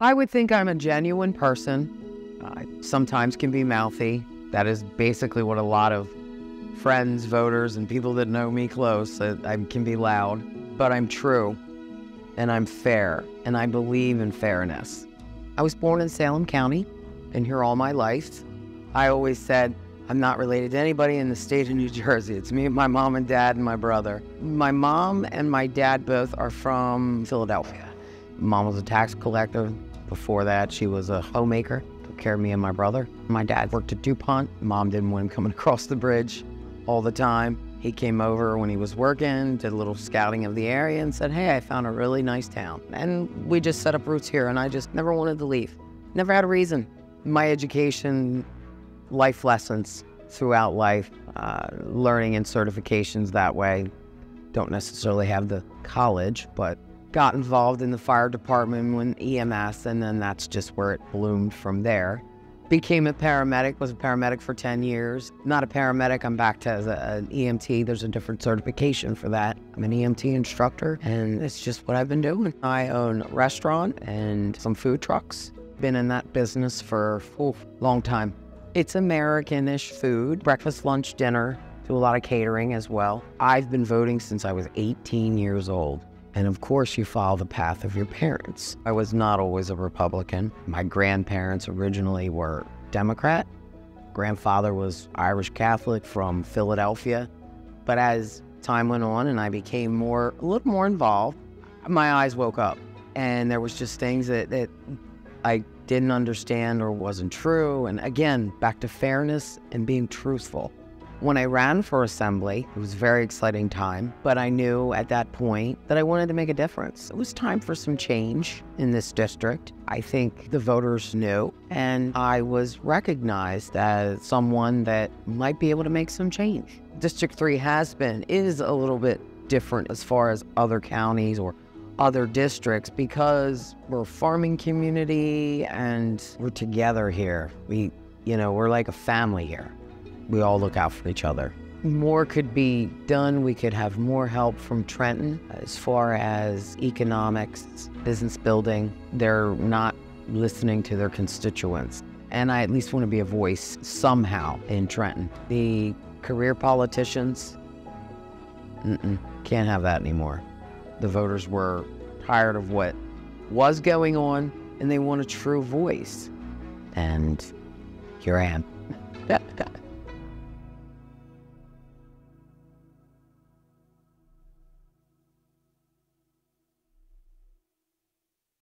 I would think I'm a genuine person. I sometimes can be mouthy. That is basically what a lot of friends, voters, and people that know me close, I, I can be loud, but I'm true and I'm fair and I believe in fairness. I was born in Salem County, been here all my life. I always said, I'm not related to anybody in the state of New Jersey. It's me, my mom and dad, and my brother. My mom and my dad both are from Philadelphia. Mom was a tax collector. Before that, she was a homemaker, took care of me and my brother. My dad worked at DuPont. Mom didn't want him coming across the bridge all the time. He came over when he was working, did a little scouting of the area, and said, Hey, I found a really nice town. And we just set up roots here, and I just never wanted to leave. Never had a reason. My education, life lessons throughout life, uh, learning and certifications that way. Don't necessarily have the college, but got involved in the fire department when EMS, and then that's just where it bloomed from there. Became a paramedic, was a paramedic for 10 years. Not a paramedic, I'm back to as a, an EMT. There's a different certification for that. I'm an EMT instructor, and it's just what I've been doing. I own a restaurant and some food trucks. Been in that business for a long time. It's Americanish food, breakfast, lunch, dinner, do a lot of catering as well. I've been voting since I was 18 years old. And of course, you follow the path of your parents. I was not always a Republican. My grandparents originally were Democrat. Grandfather was Irish Catholic from Philadelphia. But as time went on and I became more, a little more involved, my eyes woke up. And there was just things that, that I didn't understand or wasn't true. And again, back to fairness and being truthful. When I ran for assembly, it was a very exciting time, but I knew at that point that I wanted to make a difference. It was time for some change in this district. I think the voters knew, and I was recognized as someone that might be able to make some change. District 3 has been, is a little bit different as far as other counties or other districts because we're a farming community and we're together here. We, you know, we're like a family here we all look out for each other. More could be done. We could have more help from Trenton as far as economics, business building. They're not listening to their constituents. And I at least want to be a voice somehow in Trenton. The career politicians, can't have that anymore. The voters were tired of what was going on and they want a true voice. And here I am.